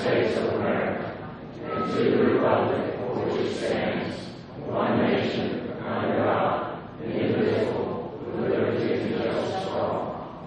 States of America and to the republic for which it stands, one nation, under God, indivisible, with liberty and justice for all.